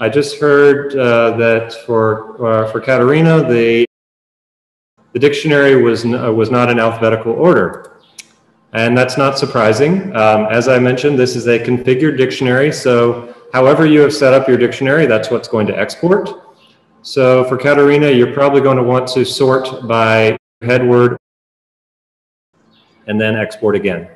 I just heard uh, that for uh, for Katerina, the the dictionary was uh, was not in alphabetical order, and that's not surprising. Um, as I mentioned, this is a configured dictionary, so however you have set up your dictionary, that's what's going to export. So for Katerina, you're probably going to want to sort by head word and then export again.